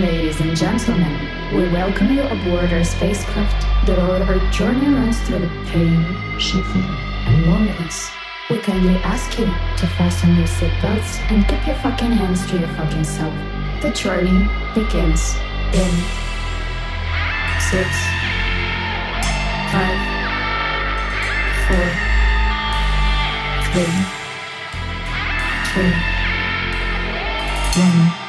Ladies and gentlemen, we welcome you aboard our spacecraft that our journey runs through the pain, suffering, and loneliness. We kindly ask you to fasten your seatbelts and keep your fucking hands to your fucking self. The journey begins in six, five, four, three, two, one.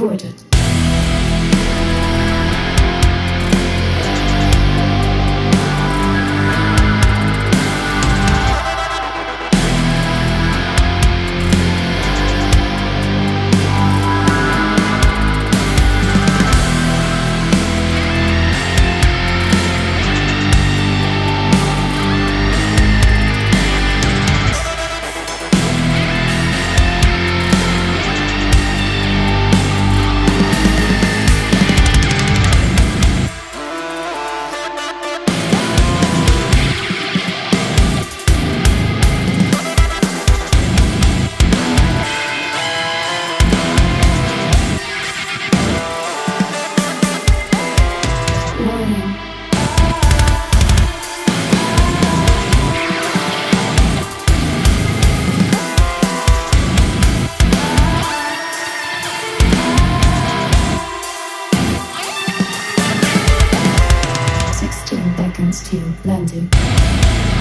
Voided. seconds to landing.